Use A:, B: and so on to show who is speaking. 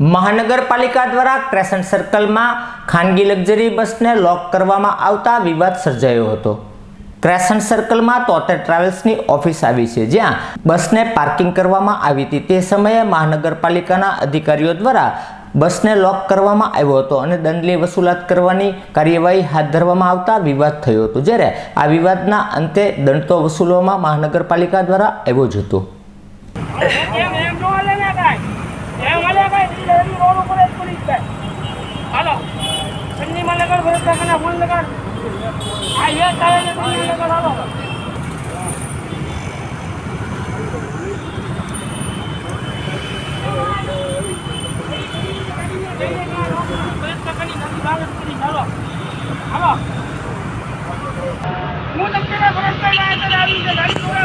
A: મહાનગરપાલિકા દ્વારા ક્રેસન્ટ સર્કલમાં ખાનગી લક્ઝરી બસને લોક કરવામાં આવતા વિવાદ સર્જાયો હતો. ક્રેસન્ટ સર્કલમાં તોતેર ટ્રાવેલ્સની ઓફિસ આવી છે. જ્યાં બસને પાર્કિંગ કરવામાં આવી હતી. તે સમયે મહાનગરપાલિકાના અધિકારીઓ દ્વારા બસને લોક કરવામાં આવ્યો હતો અને દંડની વસૂલાત કરવાની કાર્યવાહી હાથ ધરવામાં આવતા વિવાદ થયો હતો, જ્યારે આ વિવાદના અંતે દંડ તો વસૂલવામાં મહાનગરપાલિકા દ્વારા આવ્યો જ હતો.
B: હું તમને લાયા ત્યારે આવી છે, ગાડી